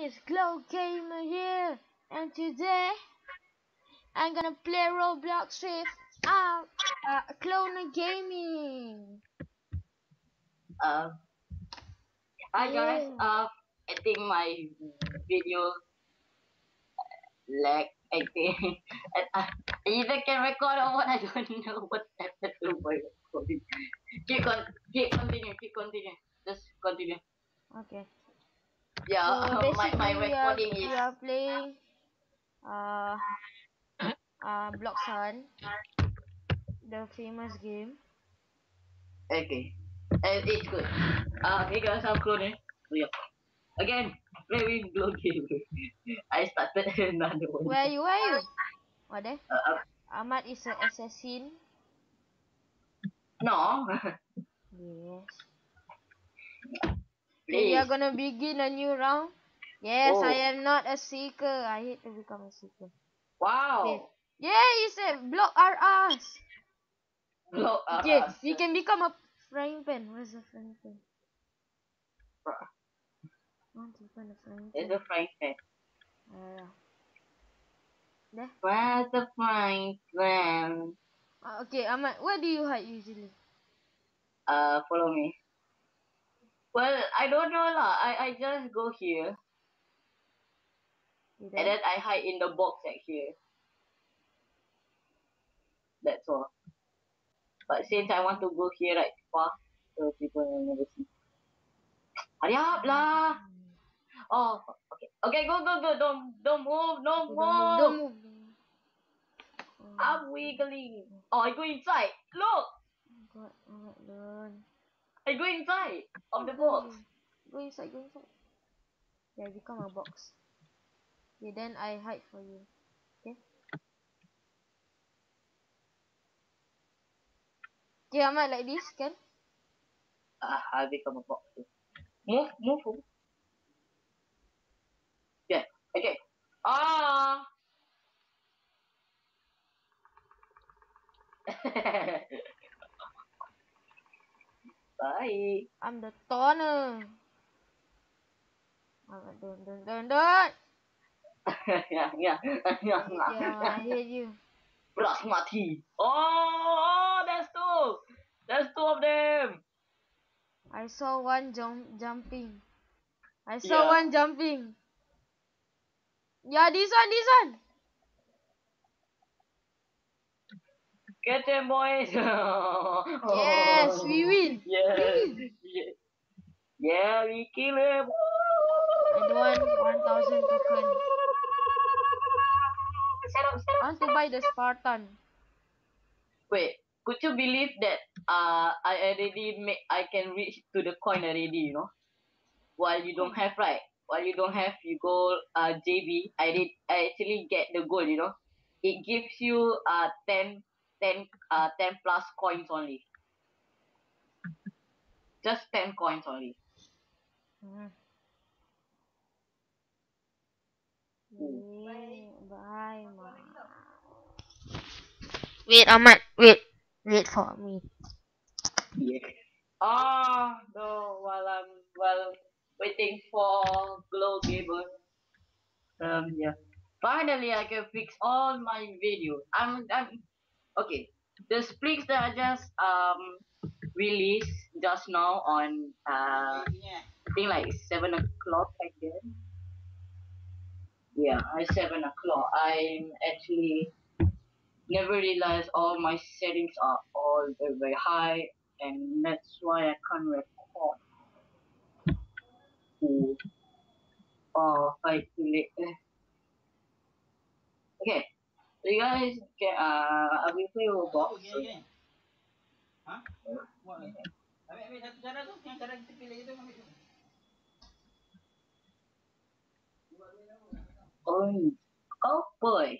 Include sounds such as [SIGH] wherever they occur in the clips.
is Glow Gamer here, and today I'm gonna play Roblox with uh, uh Cloner Gaming. Uh, hi guys. Uh, I think my video lag. I think [LAUGHS] and, uh, either can record or what. I don't [LAUGHS] know what happened to my recording. Keep con, keep continue, keep continue. Just continue. Okay. Yeah, So my [LAUGHS] my basically we are, recording we is are playing uh uh Block Sun, the famous game. okay. And it's good. Uh, hey guys, I'm cloning. Yeah. Again, very glow game. [LAUGHS] I started [LAUGHS] another one. Where you? Where you? What there? Uh, uh, Ahmad is an assassin. no. Yes. We are Please. gonna begin a new round. Yes, Oh. I am not a seeker. I hate to become a seeker. Wow. Yeah, he said block our ass. Block uh, Okay, us. we can become a frying pan. Where's the frying pan? Bruh. I want to find a frying There's pan. a frying pan. Uh, there. Where's the frying pan? Uh, okay, Ahmad, where do you hide usually? Uh, follow me. Well, I don't know lah. I I just go here You and then I hide in the box right here. That's all. But since I want to go here right far, so people will never see. Hurry up lah! Oh, okay. Okay, go go go. Don't don't move. Don't move. don't move. Oh, I'm wiggling. Oh, I go inside. Look, oh God, oh Ahmad, don't. I go inside of the box. Go inside, go inside. Yeah, become a box. Okay, then I hide for you. Okay? Okay, Ahmad, like this, can? Ah, I become a box. Move, move. move. Yeah. Okay. Ah. [LAUGHS] Bye. I'm the toner. Don't, don't, don't, don't. yeah, yeah, yeah, Yeah, I hate you. Beras mati. Oh, there's two. There's two of them. I saw one jump jumping. I saw Yeah. one jumping. Yeah, this one, this one. Get them, boys. [LAUGHS] Yes, we win. Yeah. Win. yeah. Yeah, we kill him. I don't want 1000 token. Set up, set I want to buy the Spartan. Wait, could you believe that uh I already make I can reach to the coin already, you know? While you don't have right? While you don't have you go uh JB, I did I actually get the gold, you know? It gives you uh 10 10 uh 10 plus coins only. Just 10 coins only. Hmm. Bye, ma. Wait, Ahmad. Wait. Wait for me. Yeah. Ah, no, while I'm while waiting for Glow Gamer. Um, yeah. Finally, I can fix all my videos. I'm, I'm, okay. The splits that I just um released just now on uh, I think like seven o'clock again. Yeah, I seven o'clock. I'm actually never realized all my settings are all very, very high and that's why I can't record. Ooh. Oh, I too late. Okay, so you guys can uh, I will play Roblox. Hah? Buat lagi. Ambil, ambil satu cara tu, yang cara kita pilih itu ambil tu. Oh, oh boy,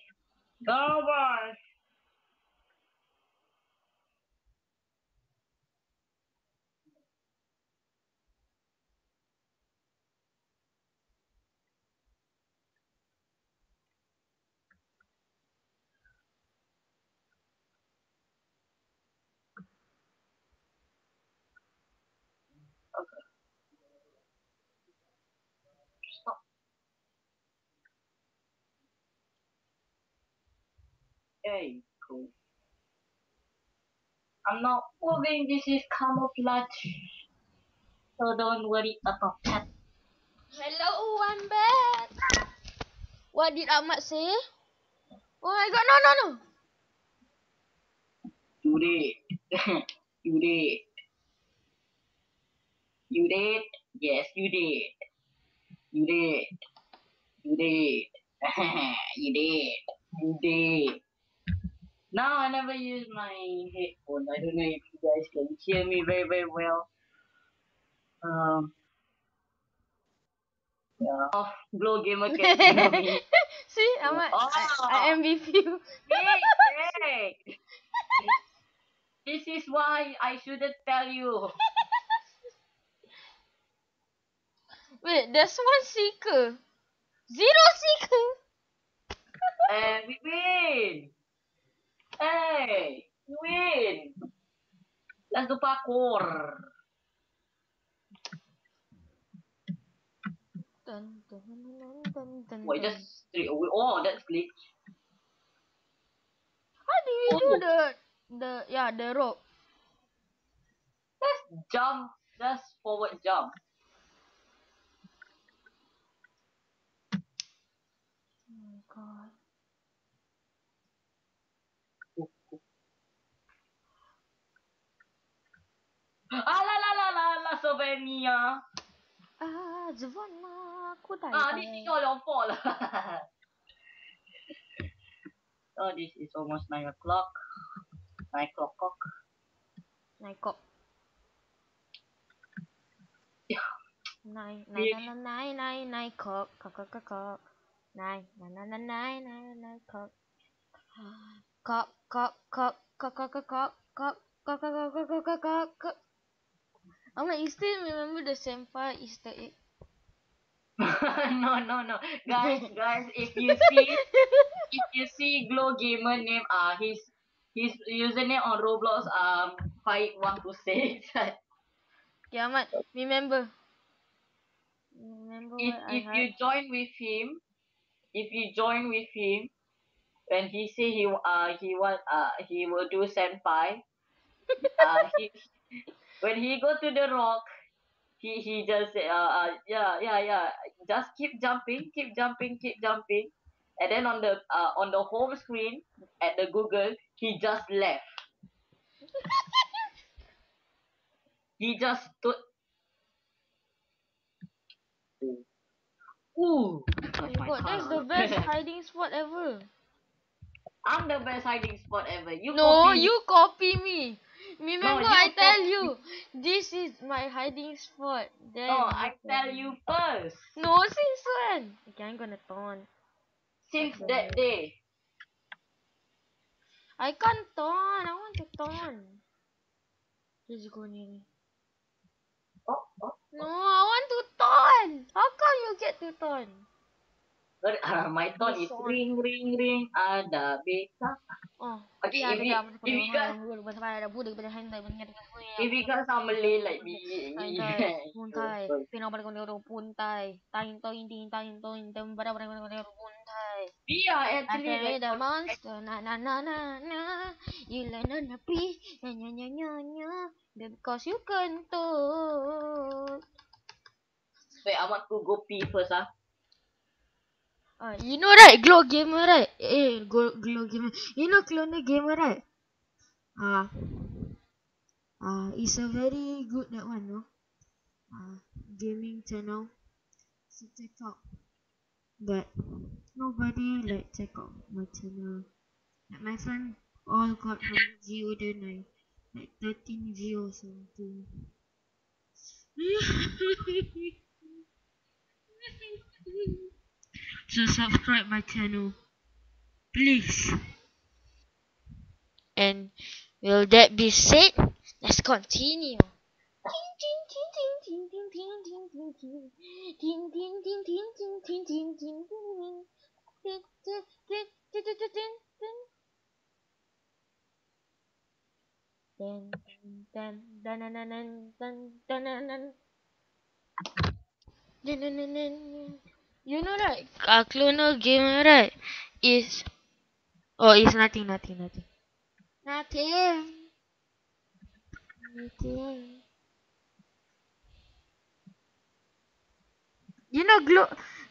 Okay, cool. I'm not moving. This is camouflage. So don't worry about that. Hello, one back. What did Ahmad say? Oh my god, no, no, no. You did. [LAUGHS] you did. You did. Yes, you did. You did. You did. [LAUGHS] you did. You did. Now I never use my headphones. I don't know if you guys can hear me very very well. Um. Yeah. Oh, Glow Gamer can hear me. [LAUGHS] See, Ahmad, I, I am with you. Hey, hey. This is why I shouldn't tell you. [LAUGHS] Wait, there's one seeker. Zero seeker. And we win. Hey, we win. Let's do parkour. Dun, dun, dun, dun, dun, Wait, dun. just straight away. Oh, that's glitch. How do you do Oh. the the yeah the rope? Just jump. Just forward jump. Ah la la la la la Slovenia. Ah, Zvona, aku dah. Ah, this is all your fault. oh, this is almost nine o'clock. Nine o'clock. clock. Nine kok. Yeah. Nine, nine, nine, nine, nine, nine kok, kok, kok, kok, kok. Nine, nine, nine, nine, nine, nine, nine kok. Kok, kok, kok, kok, kok, kok, kok, kok, kok, kok, kok, kok, kok, kok, kok, kok. Ahmad, you still remember the senpai Easter egg? [LAUGHS] no, no, no, guys, [LAUGHS] guys. If you see, if you see Glow Gamer name, uh, his his username on Roblox, um, five one two six. Yeah, Ahmad, remember. Remember if if you join with him, if you join with him, when he say he uh he want uh he will do senpai, [LAUGHS] uh he when he go to the rock, he he just uh, uh yeah yeah yeah just keep jumping, keep jumping, keep jumping, and then on the uh on the home screen at the Google, he just left. He just stood. Ooh, Oh touch my my god, that's the best [LAUGHS] hiding spot ever. I'm the best hiding spot ever. You no, copy you copy me. Remember, you I tell you, this is my hiding spot. Then No, I tell you first. No, since when? Okay, I'm gonna taunt. Since that day. I can't taunt. I want to taunt. Let's go near. Oh, oh. No, I want to taunt. How come you get to taunt? Sorry, uh, my tone is ring, ring, ring. Ada beta. Oh, Okay, yeah, if you, if you guys, if you guys are Malay like me, Puntai, pinang pada kau puntai, tain toin tin tain toin tem pada pada kau puntai. we are I actually like, the monster, na na na na na. You learn on the beat, nya nya nya nya nya. Because you can talk. wait, I want to go pee first, ah. Uh, you know right, Glow Gamer right? Eh, Glow, Glow Gamer. You know Clone Gamer right? Ah, uh, it's a very good that one, no? Uh, gaming channel. So check out. But nobody like check out my channel. Like my friend all got from view then I like 13 view or something. [LAUGHS] so subscribe my channel please and will that be said let's continue you know right, a cloner gamer right is oh it's nothing, nothing, nothing, nothing, nothing. You know, glo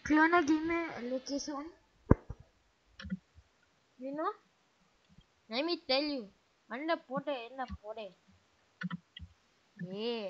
clonal gamer location. You know, let me tell you. அண்ணன் போட்டேன் என்ன போட்டேன் Yeah.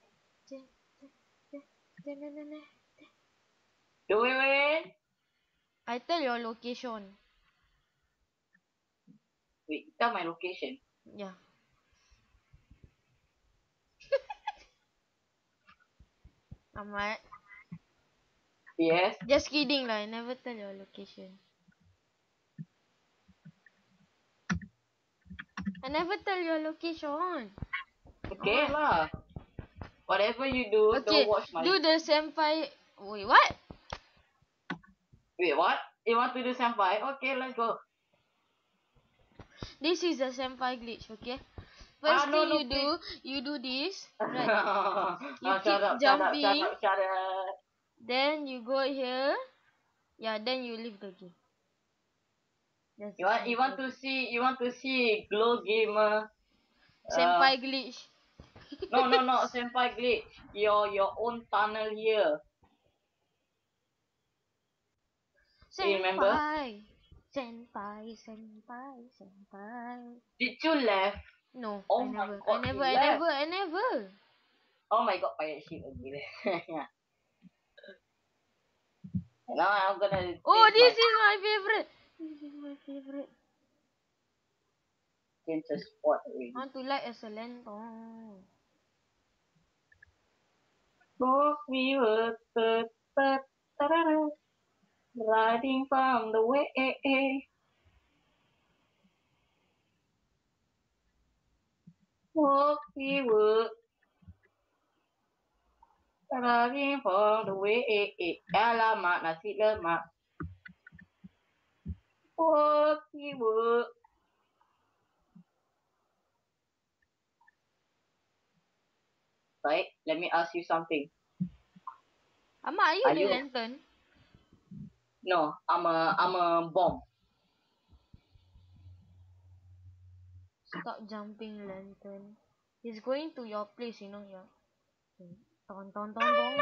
cek, cek, cek, cek. Do we win? I tell your location. Wait, tell my location. Yeah. [LAUGHS] Ahmad. Yes. Just kidding lah. I never tell your location. I never tell your location. Okay Alright. lah. Whatever you do, Okay, don't watch my. do the senpai. Wait, what? Wait, what? You want to do senpai? Okay, let's go. This is the senpai glitch, okay? Ah, First no, thing no, you do, you do this, [LAUGHS] right? Ah, You shut keep up, shut up, shut jumping. up, shut up. Then you go here. Yeah, then you leave the game. That's You want, you want to see, you want to see glow gamer. uh, glitch. No, no, no, senpai glitch. Your, your own tunnel here. Do you remember? Senpai. Senpai, senpai, senpai. Did you left? No, Oh I my never, I never, I never, I never. Oh my god, pirate ship again. [LAUGHS] now I'm gonna. Oh, this my, is my favorite. This is my favorite. change the spot already. I want to light as a lantern. Both we were the, the, da, da, da, riding from the way. Both we were riding from the way. Alamak, nasi lemak. Both we were. Right, let me ask you something. Amma, are you Are the you- lantern? No, I'm a I'm a bomb. Stop jumping, lantern. He's going to your place, you know, yeah. Ton ton ton ton.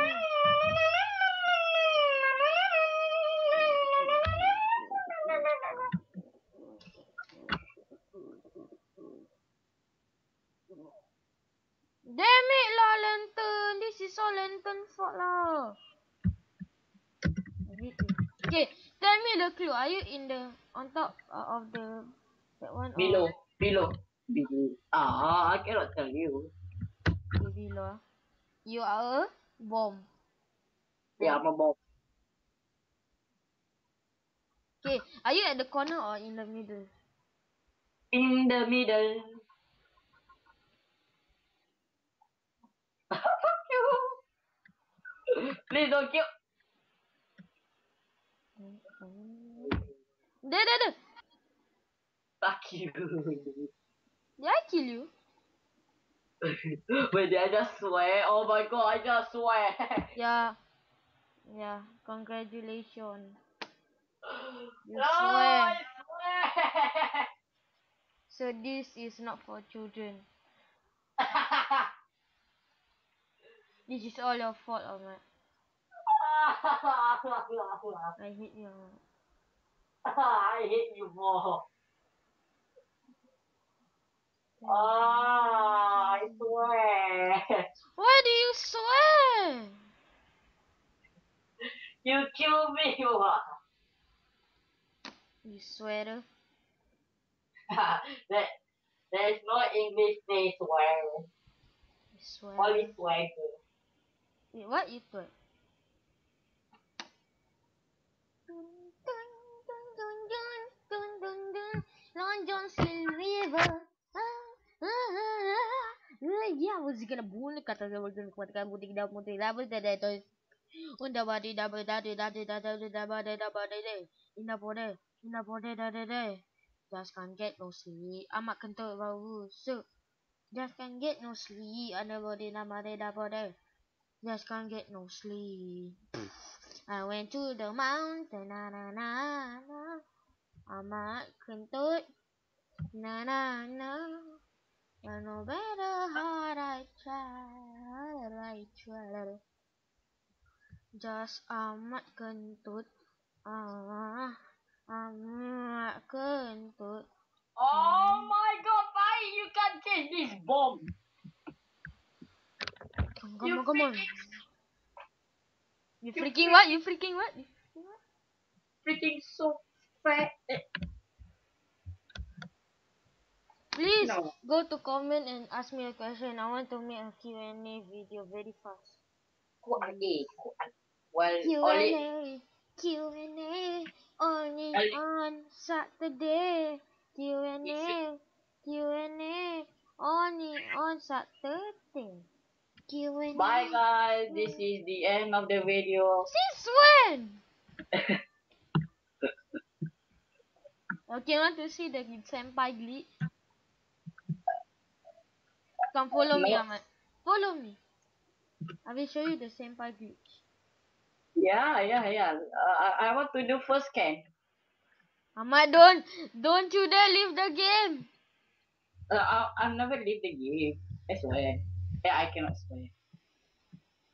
All lantern fault lah. Okay, tell me the clue. Are you in the on top uh, of the that one? or- Below, below, below. Ah, I cannot tell you. Below. You are a bomb. Yeah, I'm a bomb. Okay, are you at the corner or in the middle? In the middle. Please don't kill. There, there, there. Fuck you. Did I kill you? [LAUGHS] Wait, did I just swear? Oh my god, I just swear. [LAUGHS] Yeah. Yeah. Congratulations. You no, swear. I swear. So this is not for children. This is all your fault, Ahmad. [LAUGHS] I hate you, Ahmad. I hate you more. Ah, I swear. Why do you swear? You kill me, [LAUGHS] what? You swear. [LAUGHS] that there's no English name swear. You swear. Only swagger. Wait, what you thought? Johnson River. Ah, ah, ah, ah. Yeah, was gonna boon kata dia we're gonna kuat kan putih dah putih dah putih dah tu. Unda body da body da da da da da da da body da body da. Ina body, ina body da da da. Just can't get no sleep. Amat kentut bau. So, just can't get no sleep. Anda body da body da body. Just can't get no sleep. I went to the mountain, na na na na. Amat kentut, na na na. I no matter how I try, I try. Just amat kentut, ah, amat kentut. Oh my god, why you can't catch this bomb? Come, come You on, come on. You freaking what? You freaking what? You freaking what? Freaking so fat. Please No. go to comment and ask me a question. I want to make a Q&A video very fast. Q&A. Well, Q&A, Q&A, only on Saturday. Q&A, Q&A, only on Saturday. Q&A. Bye guys, this is the end of the video. Since when? [LAUGHS] Okay, want to see the senpai glitch? Come follow me. Ahmad. Follow me. I will show you the senpai glitch. yeah, yeah, yeah. Uh, I, I want to do first scan. Ahmad, don't, don't you dare leave the game. Uh, I, I'll never leave the game. I swear. Yeah, I cannot swear.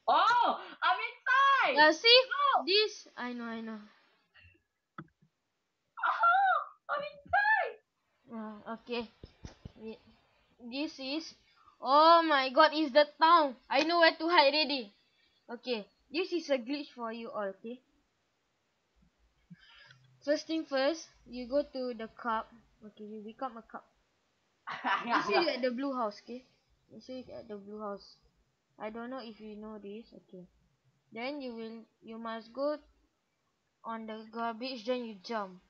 Oh, I'm inside. Yeah, see No. this. I know, I know. Oh, I'm inside. Uh, okay. This is. Oh my God! Is the town? I know where to hide already. Okay. This is a glitch for you all. Okay. First thing first, you go to the cup. Okay, you become a cup. [LAUGHS] You see you at the blue house. Okay. You see at the blue house. I don't know if you know this. Okay. Then you will. You must go on the garbage. Then you jump.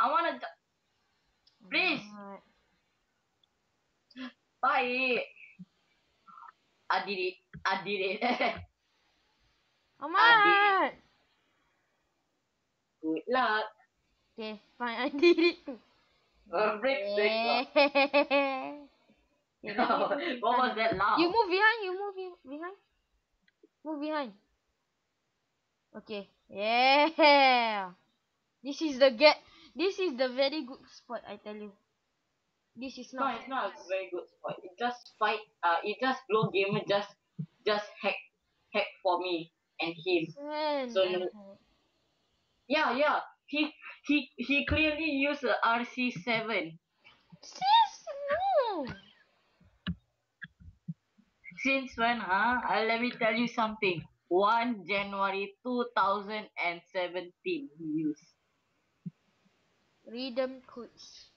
I wanna. Please. Alright. Bye. I did it. I did it. [LAUGHS] Ahmad! Good luck. Okay, fine. [LAUGHS] I did it too. Uh, break, break. [LAUGHS] Yeah. Okay, let me move it what was that loud? You move behind. You move be- behind. Move behind. Okay. Yeah. This is the get. This is the very good spot. I tell you. This is not No, it's not a very good spot. It just fight. Uh, it just blow gamer just just hack hack for me and him. Man, So no- Yeah, yeah. He he he clearly used a RC seven. Sis, no. Since when, huh? Uh, let me tell you something. 1 January 2017 he used. Rhythm codes.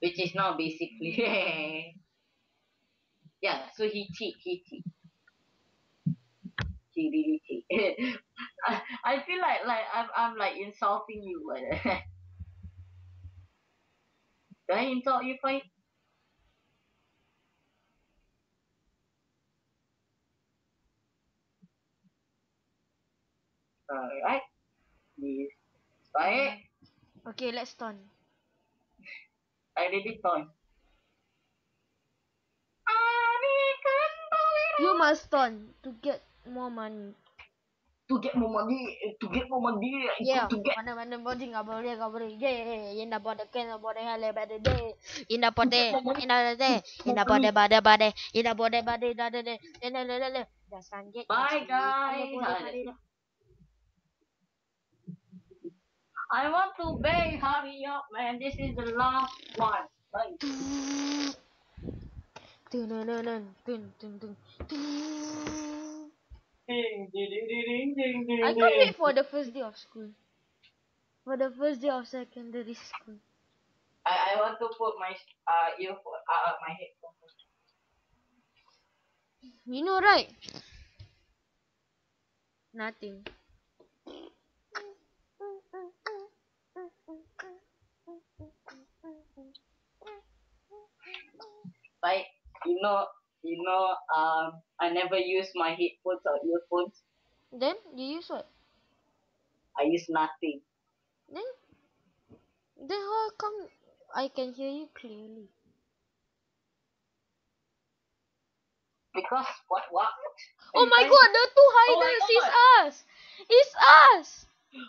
Which is now basically [LAUGHS] Yeah, so he cheat, he cheat. He really cheat. [LAUGHS] I, I feel like like I'm I'm like insulting you Do [LAUGHS] I insult you fight? Alright. This fight. Okay, let's turn. I really thought. You must turn to get more money. To get more money, to get more money, I Yeah, to get mana mana body nggak boleh nggak boleh. Yeah, indah pada kan nggak boleh hale pada deh. Indah pada, indah pada, indah pada pada pada, indah pada pada pada pada pada. Dah sanjit. Bye, guys. I want to beg, hurry up, man. This is the last one. Ding, I can't wait for the first day of school. For the first day of secondary school. I, I want to put my uh earphone, uh my headphone. You know right? Nothing. Like you know, you know, um, I never use my headphones or earphones. Then you use what? I use nothing. Then, then how come I can hear you clearly? Because what? What? Oh my god, the two oh hiders oh is us! It's us!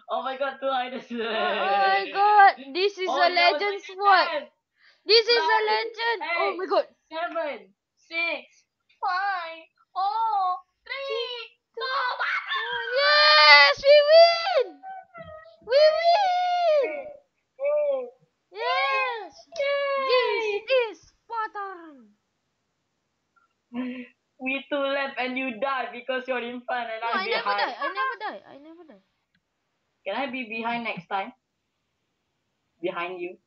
Oh my god, two hiders. Oh my god, this is Oh, a legend like. This is a legend! Oh eight, my god! Seven, six, five, four, three, two, one. Yes! We win! We win! Yes! This is Spartan! [LAUGHS] We two left and you die because you're in front and No, I'm I never die. I never die. I never die. Can I be behind next time? Behind you?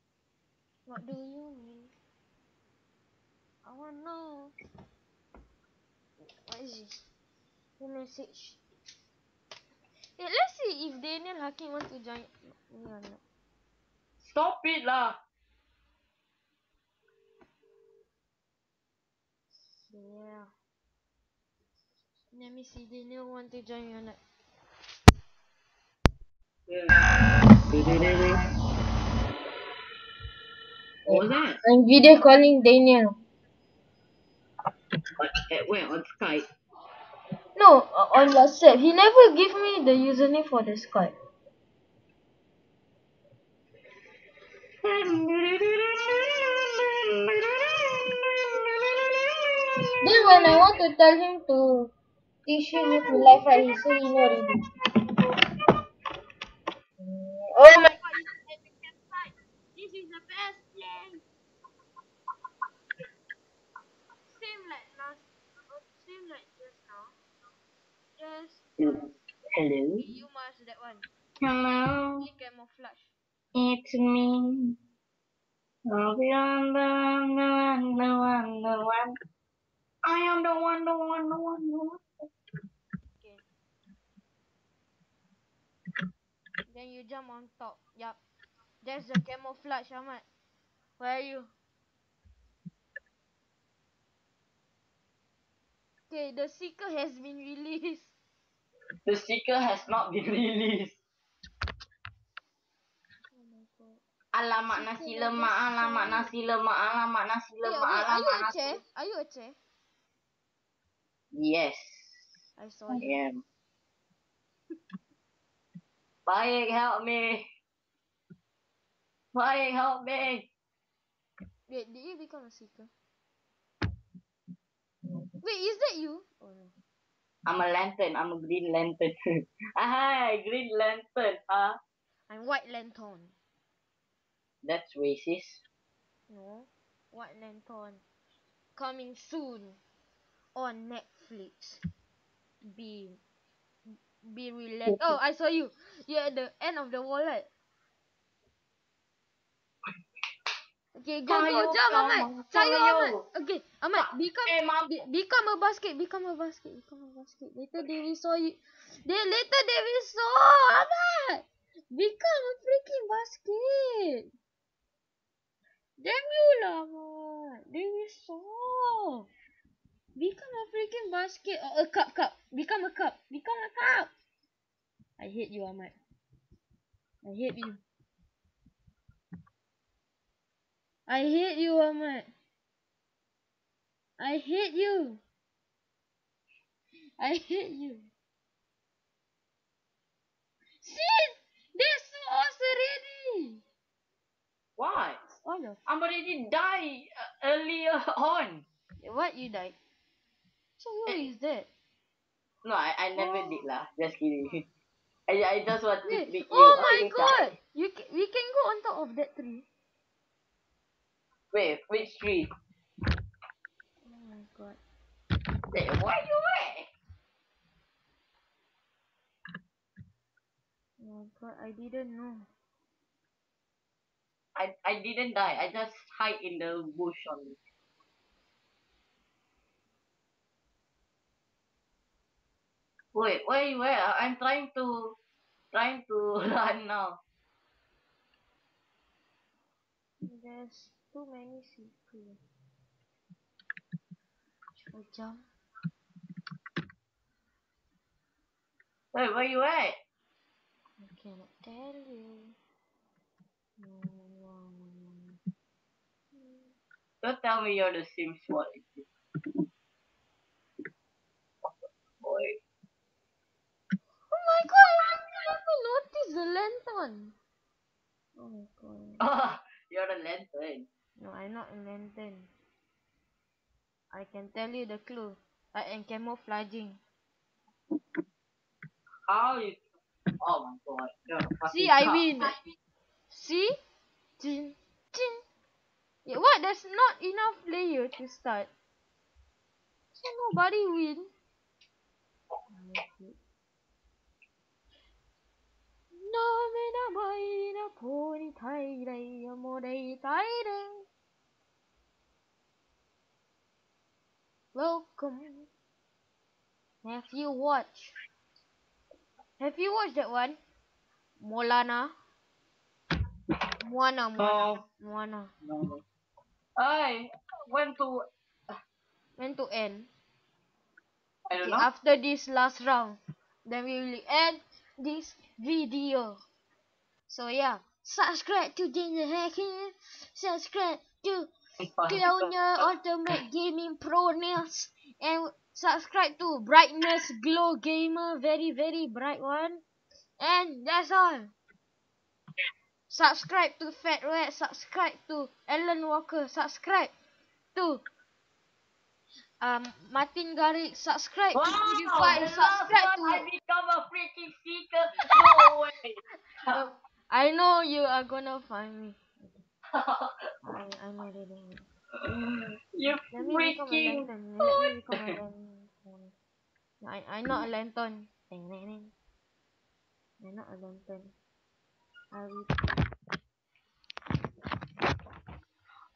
What do you mean? I wanna know. What is this? The message. Hey, let's see if Danial Hakim want to join me or not. Stop it lah! Yeah. Let me see Danial want to join me or not. What was that? I'm video calling Danial. Where? On Skype? No, on WhatsApp. He never give me the username for the Skype. Then when I want to tell him to teach him live right, he say he know already. Oh my god, this is the best place. Same like last, same like just now. Just mm. Hello? you must that one. Hello? Click camouflage. It's me. I'll be on the one, the one, the one, the one. I am the one, the one, the one, the one. Then you jump on top. Yup. That's the camouflage, Ahmad. Where are you? Okay, the seeker has been released. The sticker has not been [LAUGHS] released. Oh my god. Alamak nasi lemak, alamak nasi lemak, alamak nasi lemak, are you alamak a nasi. chair? Are you a chair? Yes, I saw I am. Baik, help me. Baik, help me. Wait, did you become a seeker? Wait, is that you? Oh no. I'm a lantern. I'm a green lantern. [LAUGHS] ah, green lantern, huh? I'm White Lantern. That's racist. No. White Lantern. Coming soon on Netflix. Be be relaxed. Oh, I saw you. You're at the end of the wall, right? Okay, go, go, Tayo jump, Ahmad. tayo. Ahmad. Okay, Ahmad, become, Eh, be, become a basket, become a basket, become a basket. Later they will saw you. They, later they will saw, Ahmad. Become a freaking basket. Damn you lah, Ahmad. They will saw. Become a freaking basket. Or a cup, cup. Become a cup. Become a cup. I hate you, Ahmad. I hate you. I hate you, Ahmad. I hate you. I hate you. They saw us already. Why? What the I'm already died uh, earlier [LAUGHS] on. What you died? So who Eh. is that? No, I, I never did lah. Just kidding. [LAUGHS] I, I just want to pick you. Oh my god. You ca- we can go on top of that tree. Wait, which tree? Oh my god. Wait, why you wait? Oh my god, I didn't know. I, I didn't die. I just hide in the bush only. Wait, where you at? I'm trying to trying to [LAUGHS] run now. There's too many secrets. Should I jump? Wait, where you at? I cannot tell you. No, no, no, Don't tell me you're the Sims one. My god, I never noticed the lantern. Oh my god. Oh, [LAUGHS] you're the lantern. No, I'm not a lantern. I can tell you the clue. I am camouflaging. How you? Oh my god. You're a fucking See, I win. See? Chin, chin. Yeah, what? There's not enough layer to start. So nobody win. No me na mai na pony tai dai mo dai tai. Welcome. Have you watched? Have you watched that one? Molana. Moana, Moana, No. Moana. No. I went to. When to end? I don't Okay, know. after this last round, then we will end this video. So yeah, subscribe to Ginger Hacker, subscribe to Clowner Ultimate Gaming Pro Nails, and subscribe to Brightness Glow Gamer, very very bright one. And that's all. Subscribe to Fat Rat, subscribe to Alan Walker, subscribe to um Martin Garrix, subscribe Wow, to PewDiePie, subscribe one, I become a freaking seeker. [LAUGHS] No way. Uh, I know you are gonna find me. [LAUGHS] I I know they don't. you freaking. Let me become a lantern. I I not a lantern. I'm not a lantern. I will.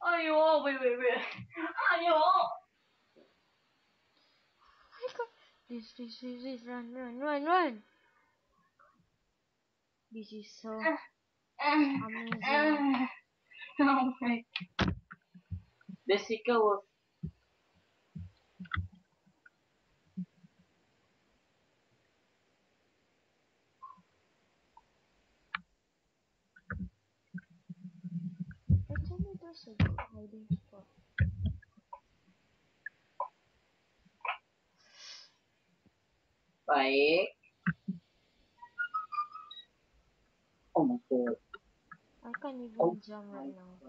Ayo, wait, wait, wait. Ayo. This this this this run run run run. This is so amazing. [LAUGHS] The seeker was. Actually, there's a good hiding spot. Baik. Oh my god. I can't even Oh my right now.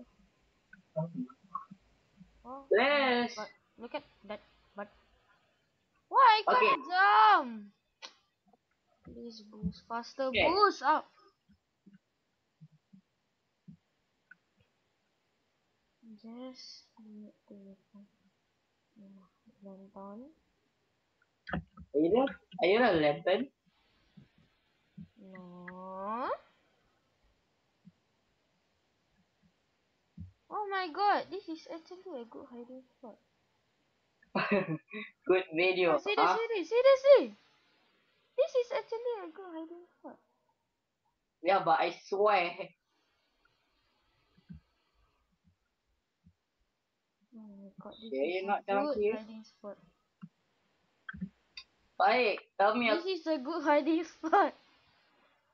Oh, Yes. but look at that. But why I can't Okay. jump? Please boost faster. Okay. Boost up. Just need to lantern. Are you there? Are you a lantern? No. Oh my god, this is actually a good hiding spot. [LAUGHS] Good video. Oh, see huh? this, this, is actually a good hiding spot. Yeah, but I swear. Oh my god, this Yeah, is you're a not down good here. hiding spot. Baik, me. This is a good hiding [LAUGHS] spot.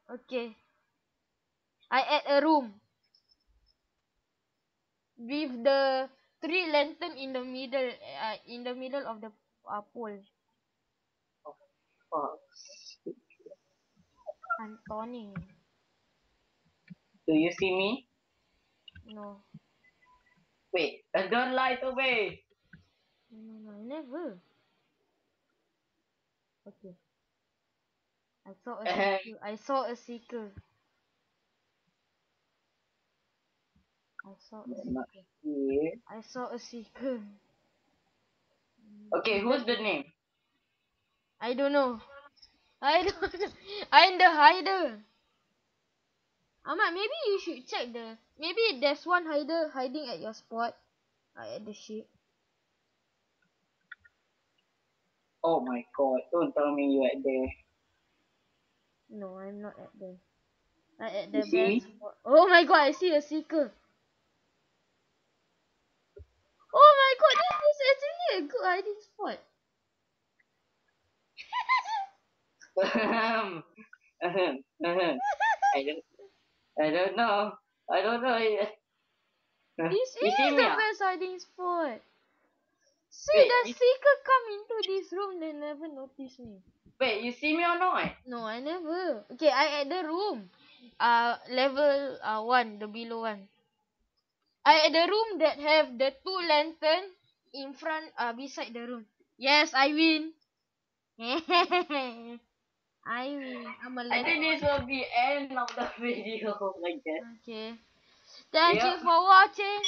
Okay. I add a room. With the three lantern in the middle, uh, in the middle of the uh, pole. Oh, Anthony. do you see me? No. Wait, uh, don't me. No, no, no, never. Okay. I saw a seeker. I saw a seeker. I saw a seeker. I saw a seeker. Okay, who's the name? I don't know. I don't [LAUGHS] know. I'm the hider. Ahmad, maybe you should check the. Maybe there's one hider hiding at your spot. Uh, at the ship. Oh my god, don't tell me you at there. No, I'm not at the. I at the best spot. Oh my god, I see a seeker. Oh my god, this is actually a good hiding spot. I don't. I don't know. I don't know. This you is the best hiding spot. See, Wait, the seeker come into this room, they never notice me. Wait, you see me or not? No, I never. Okay, I at the room. Uh, level uh one, the below one. I at the room that have the two lantern in front, uh, beside the room. Yes, I win. [LAUGHS] I win. I'm a I think lantern. this will be end of the [LAUGHS] video. I guess. Okay. Thank Yeah. you for watching.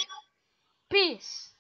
Peace.